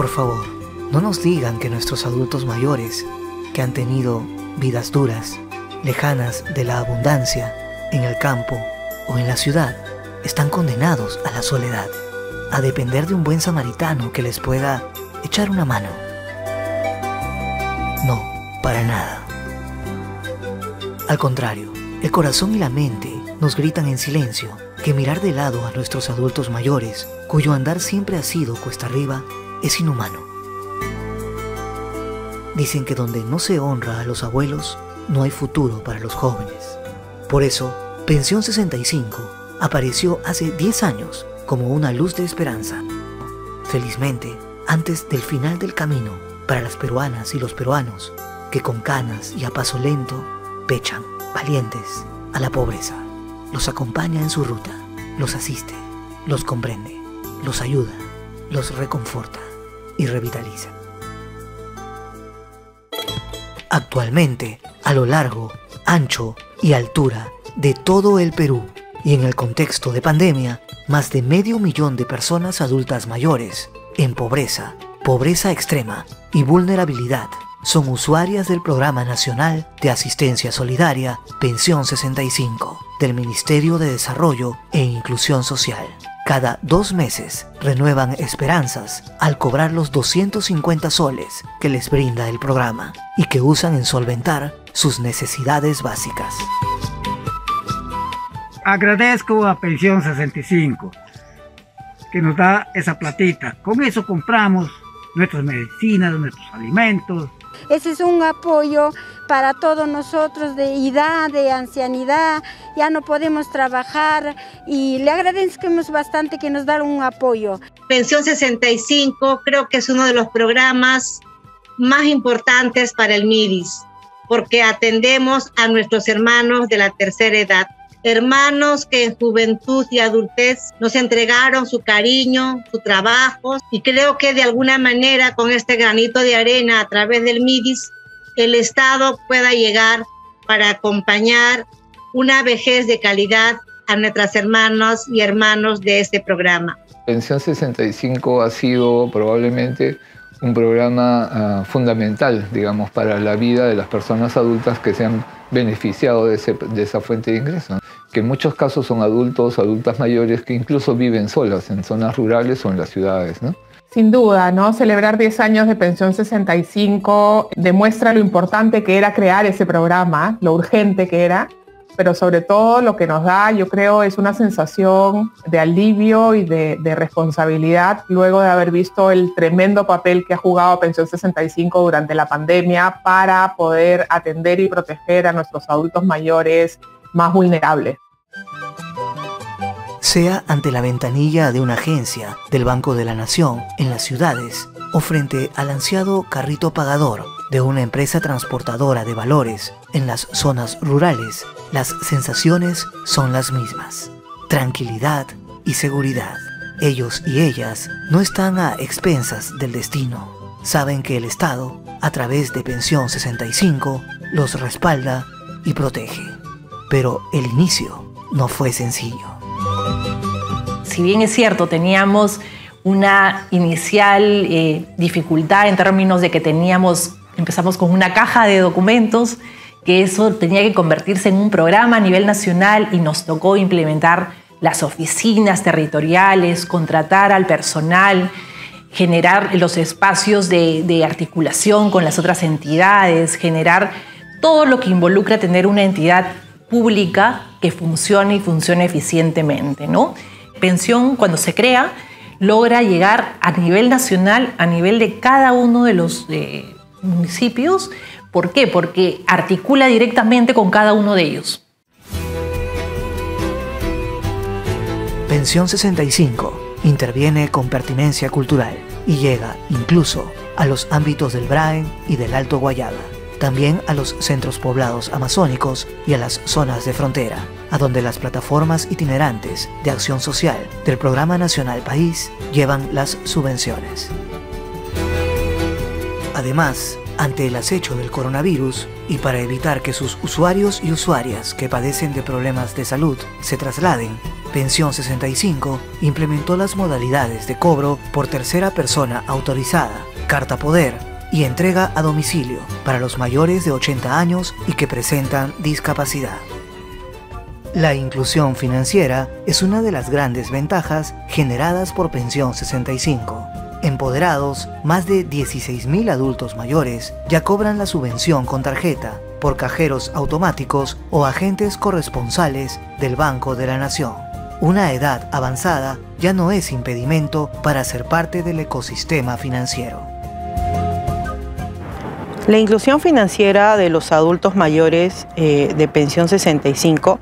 por favor, no nos digan que nuestros adultos mayores, que han tenido vidas duras, lejanas de la abundancia, en el campo o en la ciudad, están condenados a la soledad, a depender de un buen samaritano que les pueda echar una mano. No, para nada. Al contrario, el corazón y la mente nos gritan en silencio que mirar de lado a nuestros adultos mayores, cuyo andar siempre ha sido cuesta arriba, es inhumano. Dicen que donde no se honra a los abuelos, no hay futuro para los jóvenes. Por eso, Pensión 65 apareció hace 10 años como una luz de esperanza. Felizmente, antes del final del camino, para las peruanas y los peruanos, que con canas y a paso lento pechan, valientes, a la pobreza. Los acompaña en su ruta, los asiste, los comprende, los ayuda, los reconforta y revitaliza. Actualmente, a lo largo, ancho y altura de todo el Perú y en el contexto de pandemia, más de medio millón de personas adultas mayores, en pobreza, pobreza extrema y vulnerabilidad, son usuarias del Programa Nacional de Asistencia Solidaria Pensión 65 del Ministerio de Desarrollo e Inclusión Social. Cada dos meses renuevan esperanzas al cobrar los 250 soles que les brinda el programa y que usan en solventar sus necesidades básicas. Agradezco a Pensión 65 que nos da esa platita. Con eso compramos nuestras medicinas, nuestros alimentos, ese es un apoyo para todos nosotros de edad, de ancianidad, ya no podemos trabajar y le agradecemos bastante que nos dan un apoyo. Pensión 65 creo que es uno de los programas más importantes para el MIRIS, porque atendemos a nuestros hermanos de la tercera edad hermanos que en juventud y adultez nos entregaron su cariño, su trabajo y creo que de alguna manera con este granito de arena a través del MIDIS el Estado pueda llegar para acompañar una vejez de calidad a nuestras hermanas y hermanos de este programa. Pensión 65 ha sido probablemente un programa ah, fundamental, digamos, para la vida de las personas adultas que se han beneficiado de, esa fuente de ingresos, que en muchos casos son adultos, adultas mayores que incluso viven solas en zonas rurales o en las ciudades. ¿no? Sin duda, ¿no? Celebrar 10 años de pensión 65 demuestra lo importante que era crear ese programa, lo urgente que era pero sobre todo lo que nos da, yo creo, es una sensación de alivio y de, responsabilidad luego de haber visto el tremendo papel que ha jugado Pensión 65 durante la pandemia para poder atender y proteger a nuestros adultos mayores más vulnerables sea ante la ventanilla de una agencia del Banco de la Nación en las ciudades o frente al ansiado carrito pagador de una empresa transportadora de valores en las zonas rurales, las sensaciones son las mismas. Tranquilidad y seguridad. Ellos y ellas no están a expensas del destino. Saben que el Estado, a través de Pensión 65, los respalda y protege. Pero el inicio no fue sencillo. Si bien es cierto, teníamos una inicial eh, dificultad en términos de que teníamos, empezamos con una caja de documentos, que eso tenía que convertirse en un programa a nivel nacional y nos tocó implementar las oficinas territoriales, contratar al personal, generar los espacios de, de, articulación con las otras entidades, generar todo lo que involucra tener una entidad pública que funcione y funcione eficientemente. ¿no? Pensión, cuando se crea, logra llegar a nivel nacional, a nivel de cada uno de los eh, municipios. ¿Por qué? Porque articula directamente con cada uno de ellos. Pensión 65 interviene con pertinencia cultural y llega incluso a los ámbitos del Braen y del Alto Guayaba también a los centros poblados amazónicos y a las zonas de frontera, a donde las plataformas itinerantes de acción social del Programa Nacional País llevan las subvenciones. Además, ante el acecho del coronavirus y para evitar que sus usuarios y usuarias que padecen de problemas de salud se trasladen, Pensión 65 implementó las modalidades de cobro por tercera persona autorizada, carta poder y entrega a domicilio para los mayores de 80 años y que presentan discapacidad. La inclusión financiera es una de las grandes ventajas generadas por Pensión 65. Empoderados, más de 16.000 adultos mayores ya cobran la subvención con tarjeta por cajeros automáticos o agentes corresponsales del Banco de la Nación. Una edad avanzada ya no es impedimento para ser parte del ecosistema financiero. La inclusión financiera de los adultos mayores eh, de pensión 65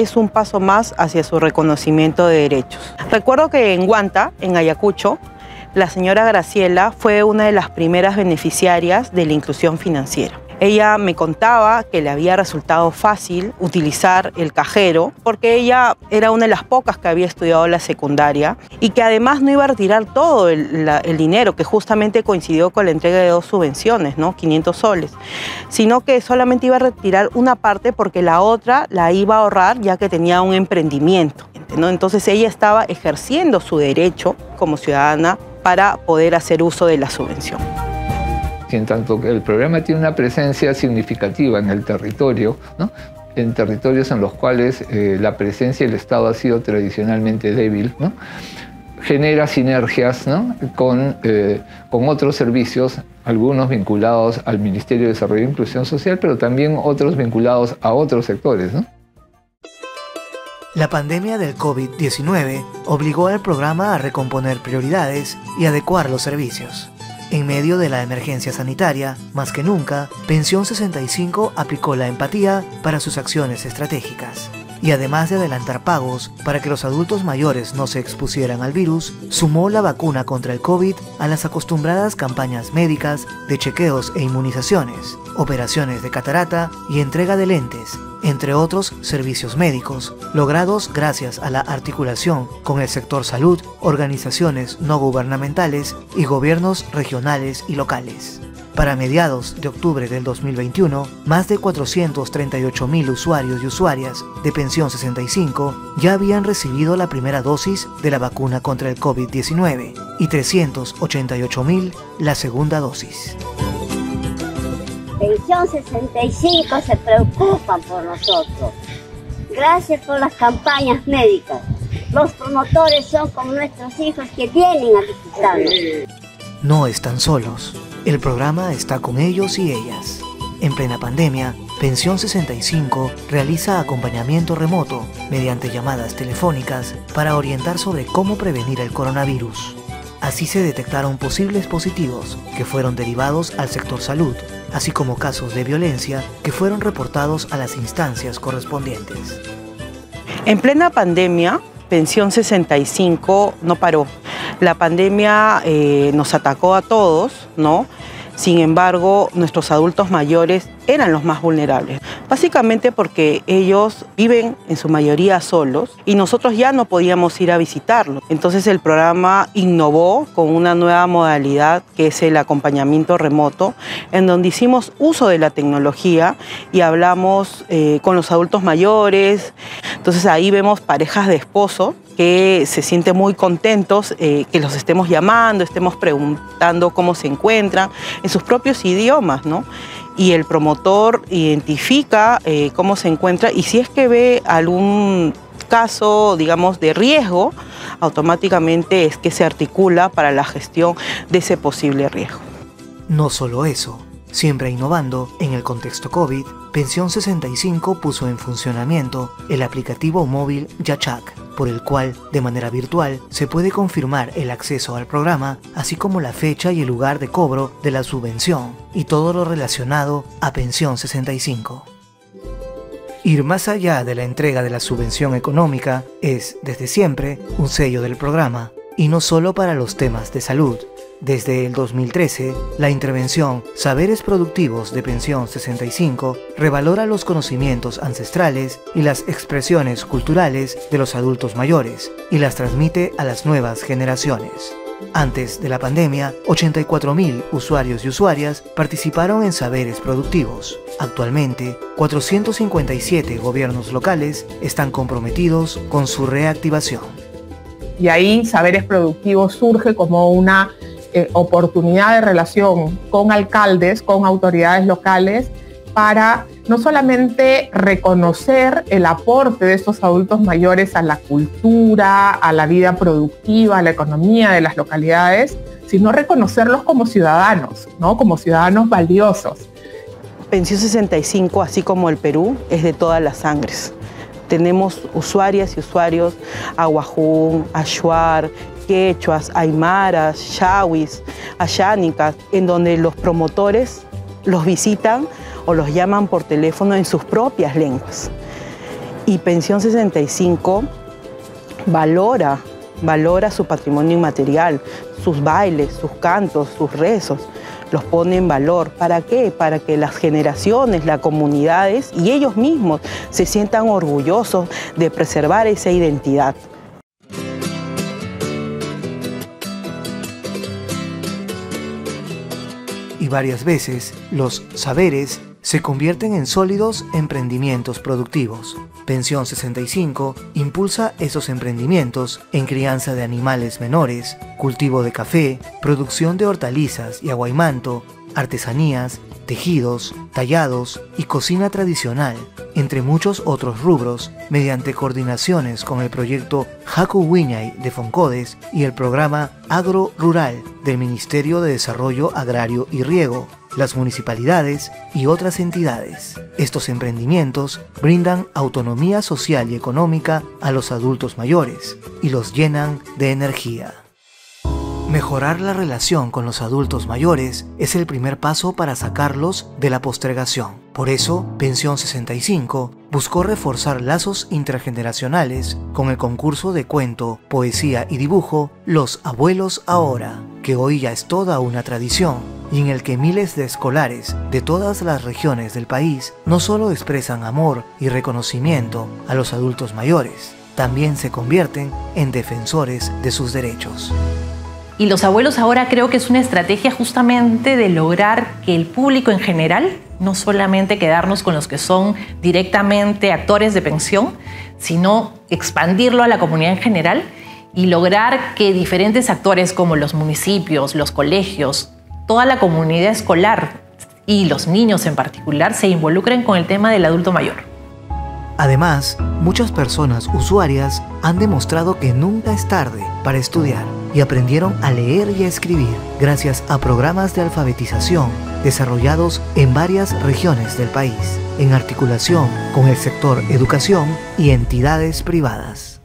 es un paso más hacia su reconocimiento de derechos. Recuerdo que en Guanta, en Ayacucho, la señora Graciela fue una de las primeras beneficiarias de la inclusión financiera. Ella me contaba que le había resultado fácil utilizar el cajero porque ella era una de las pocas que había estudiado la secundaria y que además no iba a retirar todo el, dinero, que justamente coincidió con la entrega de dos subvenciones, ¿no? 500 soles, sino que solamente iba a retirar una parte porque la otra la iba a ahorrar ya que tenía un emprendimiento. ¿no? Entonces ella estaba ejerciendo su derecho como ciudadana para poder hacer uso de la subvención en tanto que el programa tiene una presencia significativa en el territorio, en territorios en los cuales eh, la presencia del Estado ha sido tradicionalmente débil, genera sinergias con, eh, con otros servicios, algunos vinculados al Ministerio de Desarrollo e Inclusión Social, pero también otros vinculados a otros sectores. La pandemia del COVID-19 obligó al programa a recomponer prioridades y adecuar los servicios. En medio de la emergencia sanitaria, más que nunca, Pensión 65 aplicó la empatía para sus acciones estratégicas. Y además de adelantar pagos para que los adultos mayores no se expusieran al virus, sumó la vacuna contra el COVID a las acostumbradas campañas médicas de chequeos e inmunizaciones, operaciones de catarata y entrega de lentes, entre otros servicios médicos, logrados gracias a la articulación con el sector salud, organizaciones no gubernamentales y gobiernos regionales y locales. Para mediados de octubre del 2021, más de 438.000 usuarios y usuarias de Pensión 65 ya habían recibido la primera dosis de la vacuna contra el COVID-19 y 388.000 la segunda dosis. Pensión 65 se preocupan por nosotros. Gracias por las campañas médicas. Los promotores son como nuestros hijos que vienen a visitarnos. No están solos. El programa está con ellos y ellas. En plena pandemia, Pensión 65 realiza acompañamiento remoto mediante llamadas telefónicas para orientar sobre cómo prevenir el coronavirus. Así se detectaron posibles positivos que fueron derivados al sector salud así como casos de violencia que fueron reportados a las instancias correspondientes. En plena pandemia, Pensión 65 no paró. La pandemia eh, nos atacó a todos, ¿no? Sin embargo, nuestros adultos mayores eran los más vulnerables, básicamente porque ellos viven en su mayoría solos y nosotros ya no podíamos ir a visitarlos. Entonces el programa innovó con una nueva modalidad que es el acompañamiento remoto, en donde hicimos uso de la tecnología y hablamos eh, con los adultos mayores. Entonces ahí vemos parejas de esposos que se sienten muy contentos eh, que los estemos llamando, estemos preguntando cómo se encuentran en sus propios idiomas, ¿no? Y el promotor identifica eh, cómo se encuentra y si es que ve algún caso, digamos, de riesgo, automáticamente es que se articula para la gestión de ese posible riesgo. No solo eso, Siempre innovando, en el contexto COVID, Pensión 65 puso en funcionamiento el aplicativo móvil Yachak, por el cual, de manera virtual, se puede confirmar el acceso al programa, así como la fecha y el lugar de cobro de la subvención, y todo lo relacionado a Pensión 65. Ir más allá de la entrega de la subvención económica es, desde siempre, un sello del programa, y no solo para los temas de salud, desde el 2013, la intervención Saberes Productivos de Pensión 65 revalora los conocimientos ancestrales y las expresiones culturales de los adultos mayores y las transmite a las nuevas generaciones. Antes de la pandemia, 84.000 usuarios y usuarias participaron en saberes productivos. Actualmente, 457 gobiernos locales están comprometidos con su reactivación. Y ahí Saberes Productivos surge como una eh, oportunidad de relación con alcaldes, con autoridades locales, para no solamente reconocer el aporte de estos adultos mayores a la cultura, a la vida productiva, a la economía de las localidades, sino reconocerlos como ciudadanos, ¿no? como ciudadanos valiosos. Pensión 65, así como el Perú, es de todas las sangres. Tenemos usuarias y usuarios aguajún, ashuar, quechuas, aymaras, shawis, ayánicas, en donde los promotores los visitan o los llaman por teléfono en sus propias lenguas. Y Pensión 65 valora, valora su patrimonio inmaterial, sus bailes, sus cantos, sus rezos, los pone en valor. ¿Para qué? Para que las generaciones, las comunidades y ellos mismos se sientan orgullosos de preservar esa identidad. Varias veces los saberes se convierten en sólidos emprendimientos productivos. Pensión 65 impulsa esos emprendimientos en crianza de animales menores, cultivo de café, producción de hortalizas y aguaimanto, artesanías, tejidos, tallados y cocina tradicional, entre muchos otros rubros, mediante coordinaciones con el proyecto Haku Wiñay de Foncodes y el programa Agro Rural del Ministerio de Desarrollo Agrario y Riego, las municipalidades y otras entidades. Estos emprendimientos brindan autonomía social y económica a los adultos mayores y los llenan de energía. Mejorar la relación con los adultos mayores es el primer paso para sacarlos de la postergación. Por eso, Pensión 65 buscó reforzar lazos intergeneracionales con el concurso de cuento, poesía y dibujo Los Abuelos Ahora, que hoy ya es toda una tradición y en el que miles de escolares de todas las regiones del país no solo expresan amor y reconocimiento a los adultos mayores, también se convierten en defensores de sus derechos. Y los abuelos ahora creo que es una estrategia justamente de lograr que el público en general, no solamente quedarnos con los que son directamente actores de pensión, sino expandirlo a la comunidad en general y lograr que diferentes actores como los municipios, los colegios, toda la comunidad escolar y los niños en particular se involucren con el tema del adulto mayor. Además, muchas personas usuarias han demostrado que nunca es tarde para estudiar y aprendieron a leer y a escribir gracias a programas de alfabetización desarrollados en varias regiones del país, en articulación con el sector educación y entidades privadas.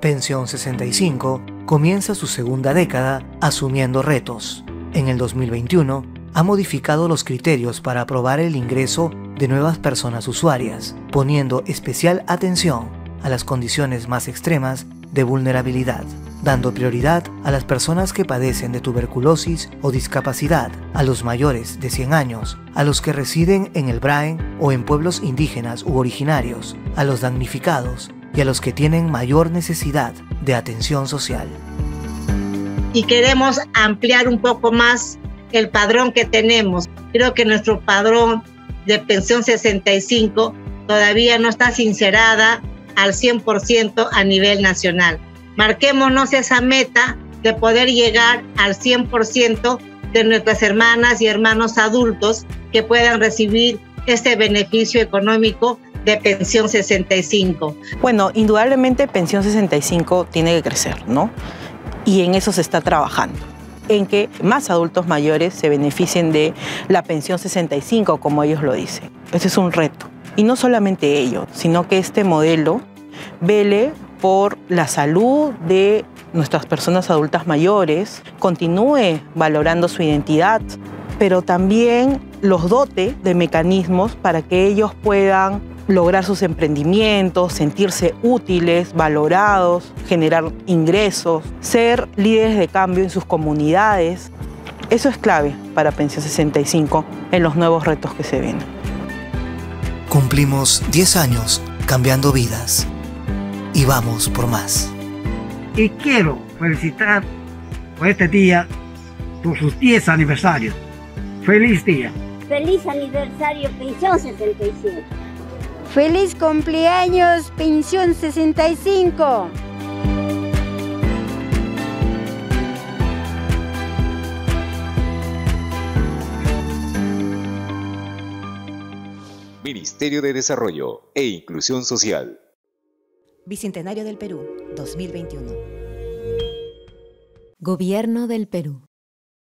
Pensión 65 comienza su segunda década asumiendo retos. En el 2021, ha modificado los criterios para aprobar el ingreso de nuevas personas usuarias, poniendo especial atención a las condiciones más extremas de vulnerabilidad, dando prioridad a las personas que padecen de tuberculosis o discapacidad, a los mayores de 100 años, a los que residen en el Braen o en pueblos indígenas u originarios, a los damnificados y a los que tienen mayor necesidad de atención social. Y queremos ampliar un poco más el padrón que tenemos. Creo que nuestro padrón de pensión 65 todavía no está sincerada al 100% a nivel nacional. Marquémonos esa meta de poder llegar al 100% de nuestras hermanas y hermanos adultos que puedan recibir este beneficio económico de pensión 65. Bueno, indudablemente pensión 65 tiene que crecer, ¿no? Y en eso se está trabajando en que más adultos mayores se beneficien de la pensión 65, como ellos lo dicen. Ese es un reto. Y no solamente ello, sino que este modelo vele por la salud de nuestras personas adultas mayores, continúe valorando su identidad, pero también los dote de mecanismos para que ellos puedan lograr sus emprendimientos, sentirse útiles, valorados, generar ingresos, ser líderes de cambio en sus comunidades. Eso es clave para Pensión 65 en los nuevos retos que se vienen. Cumplimos 10 años cambiando vidas y vamos por más. Y quiero felicitar por este día, por sus 10 aniversarios. Feliz día. Feliz aniversario Pensión 65. Feliz cumpleaños Pensión 65. Ministerio de Desarrollo e Inclusión Social. Bicentenario del Perú, 2021. Gobierno del Perú.